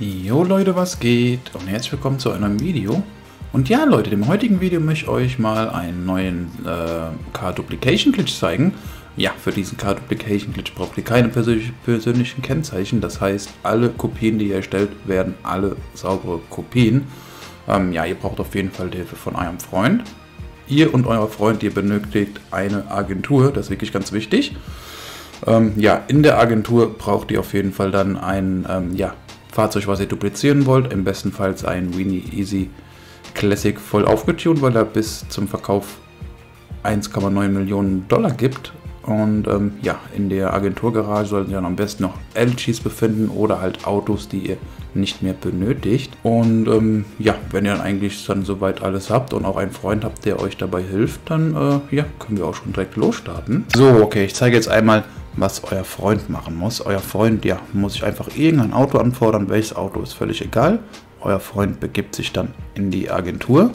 Jo Leute, was geht? Und herzlich willkommen zu einem Video. Und ja Leute, im heutigen Video möchte ich euch mal einen neuen äh, Card Duplication Glitch zeigen. Ja, für diesen Card Duplication Glitch braucht ihr keine persönlich, persönlichen Kennzeichen. Das heißt, alle Kopien, die ihr erstellt, werden alle saubere Kopien. Ähm, ja, ihr braucht auf jeden Fall die Hilfe von eurem Freund. Ihr und euer Freund, ihr benötigt eine Agentur, das ist wirklich ganz wichtig. Ähm, ja, in der Agentur braucht ihr auf jeden Fall dann ein ähm, ja, Fahrzeug, was ihr duplizieren wollt. Im besten Fall ein Weenie Easy Classic voll aufgetunt, weil er bis zum Verkauf 1,9 Millionen Dollar gibt. Und ähm, ja, in der Agenturgarage sollten sich dann am besten noch LGs befinden oder halt Autos, die ihr nicht mehr benötigt. Und ähm, ja, wenn ihr dann eigentlich dann soweit alles habt und auch einen Freund habt, der euch dabei hilft, dann äh, ja, können wir auch schon direkt losstarten. So, okay, ich zeige jetzt einmal, was euer Freund machen muss. Euer Freund, ja, muss sich einfach irgendein Auto anfordern. Welches Auto ist völlig egal. Euer Freund begibt sich dann in die Agentur.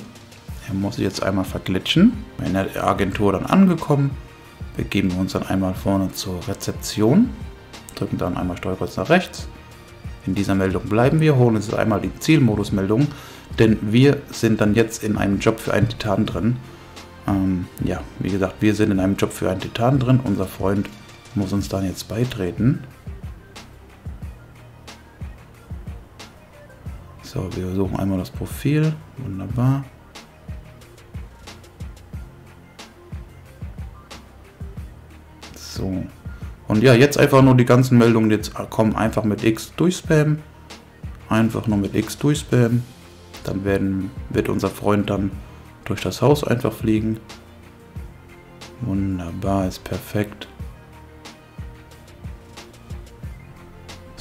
Er muss sich jetzt einmal verglitschen. In der Agentur dann angekommen, begeben wir uns dann einmal vorne zur Rezeption. Drücken dann einmal Steuerkreuz nach rechts. In dieser Meldung bleiben wir, holen uns einmal die Zielmodusmeldung, denn wir sind dann jetzt in einem Job für einen Titan drin. Ähm, ja, wie gesagt, wir sind in einem Job für einen Titan drin. Unser Freund muss uns dann jetzt beitreten. So, wir suchen einmal das Profil. Wunderbar. So. Und ja, jetzt einfach nur die ganzen Meldungen, die jetzt kommen, einfach mit X durchspammen. Einfach nur mit X durchspammen. Dann werden, wird unser Freund dann durch das Haus einfach fliegen. Wunderbar, ist perfekt.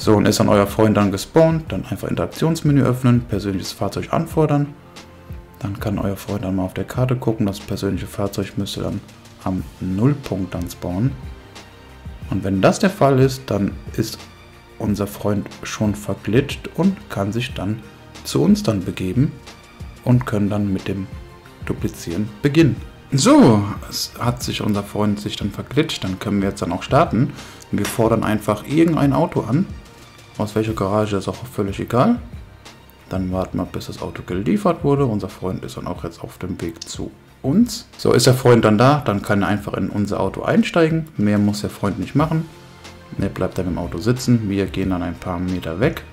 So, und ist dann euer Freund dann gespawnt, dann einfach Interaktionsmenü öffnen, persönliches Fahrzeug anfordern. Dann kann euer Freund dann mal auf der Karte gucken, das persönliche Fahrzeug müsste dann am Nullpunkt dann spawnen. Und wenn das der Fall ist, dann ist unser Freund schon verglitscht und kann sich dann zu uns dann begeben und können dann mit dem Duplizieren beginnen. So, es hat sich unser Freund sich dann verglitscht, dann können wir jetzt dann auch starten. Wir fordern einfach irgendein Auto an, aus welcher Garage ist auch völlig egal. Dann warten wir, bis das Auto geliefert wurde. Unser Freund ist dann auch jetzt auf dem Weg zu uns. So, ist der Freund dann da, dann kann er einfach in unser Auto einsteigen. Mehr muss der Freund nicht machen. Er bleibt dann im Auto sitzen. Wir gehen dann ein paar Meter weg.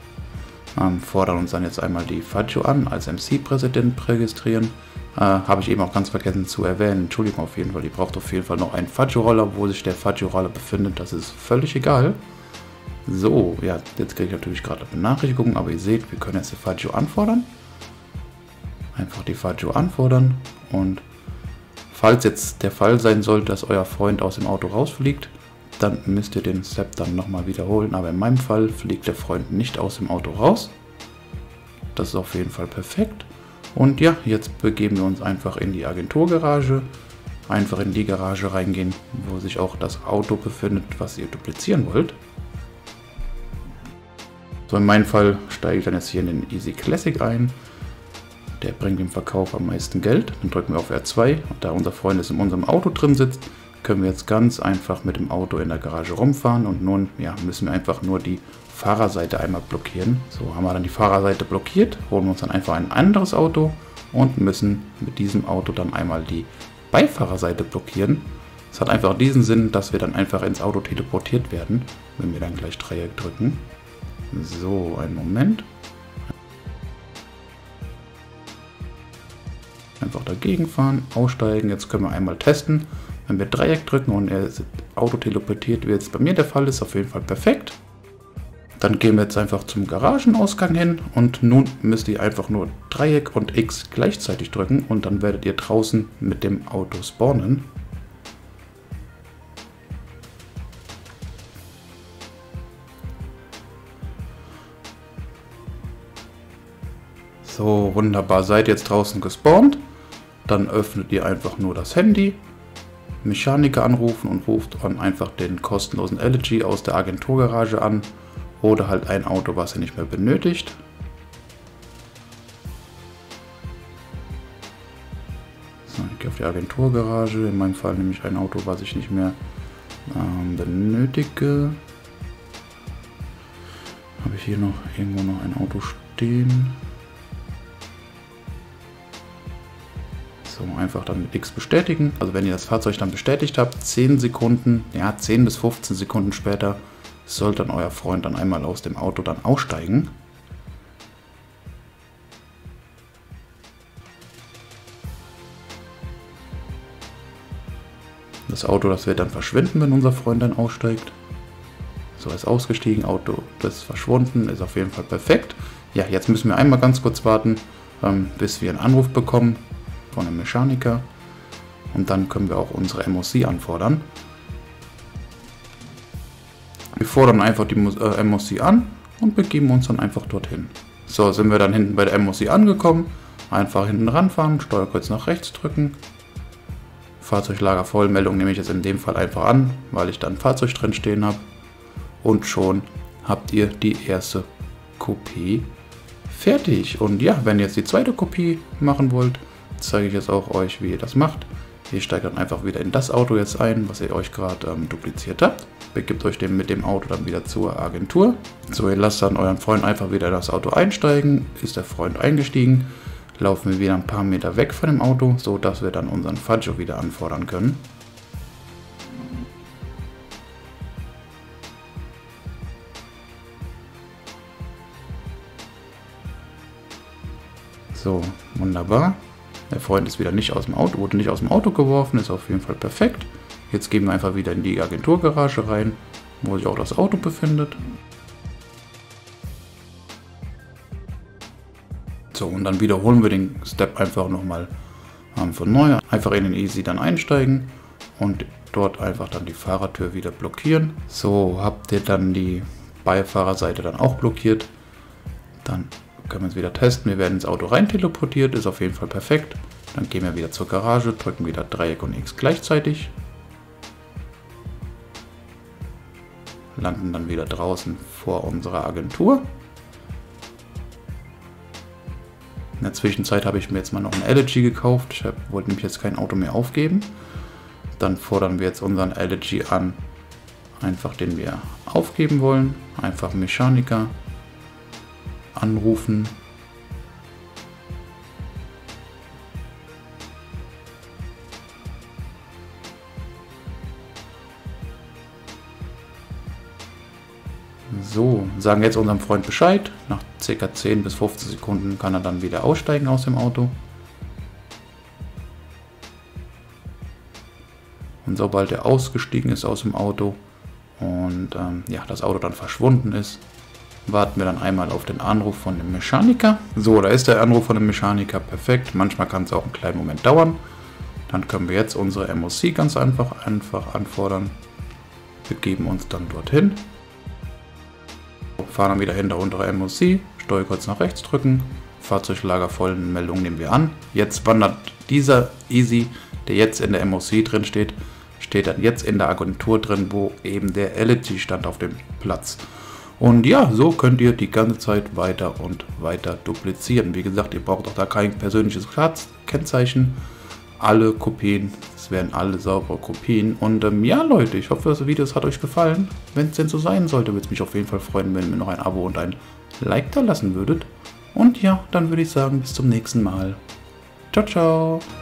Ähm, fordern uns dann jetzt einmal die Faggio an, als MC-Präsident registrieren. Äh, Habe ich eben auch ganz vergessen zu erwähnen. Entschuldigung auf jeden Fall, die braucht auf jeden Fall noch einen Faggio-Roller. Wo sich der Faggio-Roller befindet, das ist völlig egal. So, ja, jetzt kriege ich natürlich gerade eine Benachrichtigung, aber ihr seht, wir können jetzt die Faggio anfordern. Einfach die Faggio anfordern und falls jetzt der Fall sein sollte, dass euer Freund aus dem Auto rausfliegt, dann müsst ihr den Step dann nochmal wiederholen. Aber in meinem Fall fliegt der Freund nicht aus dem Auto raus. Das ist auf jeden Fall perfekt. Und ja, jetzt begeben wir uns einfach in die Agenturgarage. Einfach in die Garage reingehen, wo sich auch das Auto befindet, was ihr duplizieren wollt. So, in meinem Fall steige ich dann jetzt hier in den Easy Classic ein. Der bringt im Verkauf am meisten Geld. Dann drücken wir auf R2. Und da unser Freund jetzt in unserem Auto drin sitzt, können wir jetzt ganz einfach mit dem Auto in der Garage rumfahren. Und nun ja, müssen wir einfach nur die Fahrerseite einmal blockieren. So haben wir dann die Fahrerseite blockiert, holen uns dann einfach ein anderes Auto und müssen mit diesem Auto dann einmal die Beifahrerseite blockieren. Das hat einfach diesen Sinn, dass wir dann einfach ins Auto teleportiert werden, wenn wir dann gleich Dreieck drücken. So, einen Moment. Einfach dagegen fahren, aussteigen. Jetzt können wir einmal testen. Wenn wir Dreieck drücken und er Auto teleportiert, wie jetzt bei mir der Fall ist, auf jeden Fall perfekt. Dann gehen wir jetzt einfach zum Garagenausgang hin und nun müsst ihr einfach nur Dreieck und X gleichzeitig drücken und dann werdet ihr draußen mit dem Auto spawnen. So, wunderbar. Seid jetzt draußen gespawnt. Dann öffnet ihr einfach nur das Handy. Mechaniker anrufen und ruft dann einfach den kostenlosen LG aus der Agenturgarage an. Oder halt ein Auto, was ihr nicht mehr benötigt. So, ich gehe auf die Agenturgarage. In meinem Fall nehme ich ein Auto, was ich nicht mehr ähm, benötige. hier noch irgendwo noch ein Auto stehen. So, einfach dann mit X bestätigen. Also wenn ihr das Fahrzeug dann bestätigt habt, 10 Sekunden, ja 10 bis 15 Sekunden später, sollte dann euer Freund dann einmal aus dem Auto dann aussteigen. Das Auto, das wird dann verschwinden, wenn unser Freund dann aussteigt. So, ist ausgestiegen, Auto ist verschwunden, ist auf jeden Fall perfekt. Ja, jetzt müssen wir einmal ganz kurz warten, ähm, bis wir einen Anruf bekommen von einem Mechaniker. Und dann können wir auch unsere MOC anfordern. Wir fordern einfach die äh, MOC an und begeben uns dann einfach dorthin. So, sind wir dann hinten bei der MOC angekommen. Einfach hinten ranfahren, Steuerkreuz nach rechts drücken, Fahrzeuglager Vollmeldung nehme ich jetzt in dem Fall einfach an, weil ich da ein Fahrzeug drin stehen habe. Und schon habt ihr die erste Kopie fertig. Und ja, wenn ihr jetzt die zweite Kopie machen wollt, zeige ich jetzt auch euch, wie ihr das macht. Ihr steigt dann einfach wieder in das Auto jetzt ein, was ihr euch gerade ähm, dupliziert habt. Begibt euch dem, mit dem Auto dann wieder zur Agentur. So, ihr lasst dann euren Freund einfach wieder in das Auto einsteigen. Ist der Freund eingestiegen, laufen wir wieder ein paar Meter weg von dem Auto, so dass wir dann unseren Faggio wieder anfordern können. So, wunderbar. Der Freund ist wieder nicht aus dem Auto, wurde nicht aus dem Auto geworfen, ist auf jeden Fall perfekt. Jetzt gehen wir einfach wieder in die Agenturgarage rein, wo sich auch das Auto befindet. So, und dann wiederholen wir den Step einfach nochmal ähm, von neu. Einfach in den Easy dann einsteigen und dort einfach dann die Fahrertür wieder blockieren. So, habt ihr dann die Beifahrerseite dann auch blockiert. Dann können wir es wieder testen. Wir werden ins Auto rein teleportiert, ist auf jeden Fall perfekt. Dann gehen wir wieder zur Garage, drücken wieder Dreieck und X gleichzeitig. Landen dann wieder draußen vor unserer Agentur. In der Zwischenzeit habe ich mir jetzt mal noch ein Elegy gekauft. Ich wollte nämlich jetzt kein Auto mehr aufgeben. Dann fordern wir jetzt unseren Elegy an, einfach den wir aufgeben wollen. Einfach Mechaniker anrufen. So, sagen jetzt unserem Freund Bescheid. Nach ca. 10 bis 15 Sekunden kann er dann wieder aussteigen aus dem Auto. Und sobald er ausgestiegen ist aus dem Auto und ähm, ja, das Auto dann verschwunden ist, warten wir dann einmal auf den Anruf von dem Mechaniker. So, da ist der Anruf von dem Mechaniker perfekt. Manchmal kann es auch einen kleinen Moment dauern. Dann können wir jetzt unsere MOC ganz einfach, einfach anfordern. Wir geben uns dann dorthin fahren dann wieder hinter untere MOC, Steuerkreuz nach rechts drücken, Fahrzeuglager vollen Meldung nehmen wir an. Jetzt wandert dieser Easy, der jetzt in der MOC drin steht, steht dann jetzt in der Agentur drin, wo eben der Elegy stand auf dem Platz. Und ja, so könnt ihr die ganze Zeit weiter und weiter duplizieren. Wie gesagt, ihr braucht auch da kein persönliches Kennzeichen. Alle Kopien werden alle saubere Kopien. Und ähm, ja, Leute, ich hoffe, das Video hat euch gefallen. Wenn es denn so sein sollte, würde es mich auf jeden Fall freuen, wenn ihr mir noch ein Abo und ein Like da lassen würdet. Und ja, dann würde ich sagen, bis zum nächsten Mal. Ciao, ciao.